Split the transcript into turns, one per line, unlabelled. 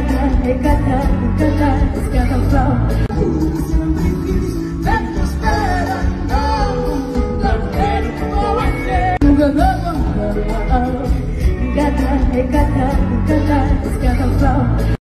Gata, gata, gata, gata, gata, gata, gata, gata, gata, gata, gata, gata, gata